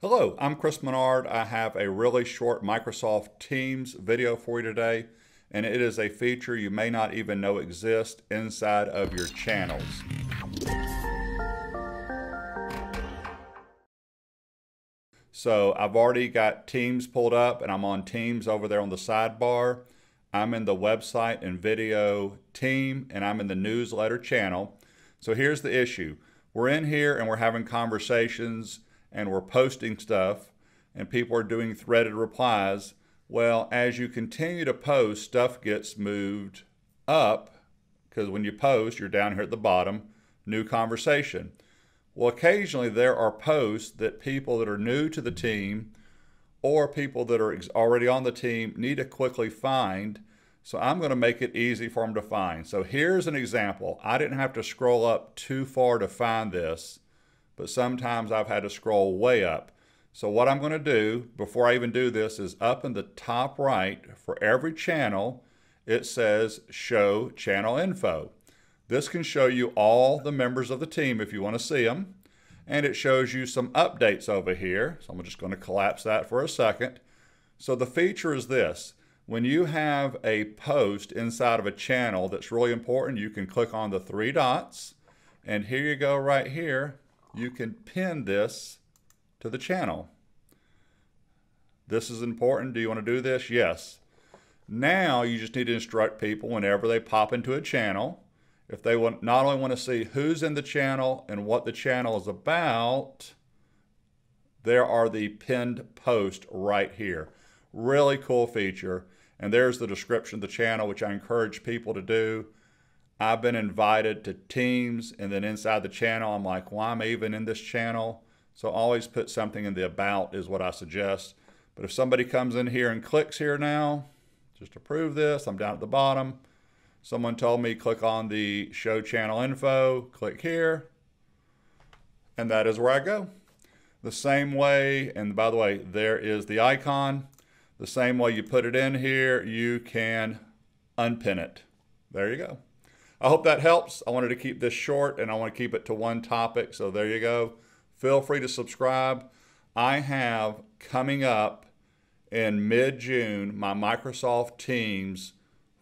Hello, I'm Chris Menard. I have a really short Microsoft Teams video for you today, and it is a feature you may not even know exists inside of your channels. So I've already got Teams pulled up and I'm on Teams over there on the sidebar. I'm in the website and video team and I'm in the newsletter channel. So here's the issue. We're in here and we're having conversations and we're posting stuff and people are doing threaded replies, well, as you continue to post, stuff gets moved up because when you post, you're down here at the bottom, new conversation. Well, occasionally there are posts that people that are new to the team or people that are already on the team need to quickly find. So I'm going to make it easy for them to find. So here's an example. I didn't have to scroll up too far to find this but sometimes I've had to scroll way up. So what I'm going to do before I even do this is up in the top right for every channel, it says show channel info. This can show you all the members of the team if you want to see them. And it shows you some updates over here. So I'm just going to collapse that for a second. So the feature is this. When you have a post inside of a channel that's really important, you can click on the three dots. And here you go right here you can pin this to the channel. This is important. Do you want to do this? Yes. Now you just need to instruct people whenever they pop into a channel, if they want not only want to see who's in the channel and what the channel is about, there are the pinned post right here. Really cool feature. And there's the description of the channel, which I encourage people to do. I've been invited to teams and then inside the channel, I'm like, why am I even in this channel? So always put something in the about is what I suggest. But if somebody comes in here and clicks here now, just to prove this, I'm down at the bottom. Someone told me click on the show channel info, click here, and that is where I go. The same way, and by the way, there is the icon. The same way you put it in here, you can unpin it. There you go. I hope that helps. I wanted to keep this short and I want to keep it to one topic. So there you go. Feel free to subscribe. I have coming up in mid June, my Microsoft Teams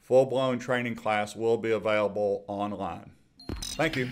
full blown training class will be available online. Thank you.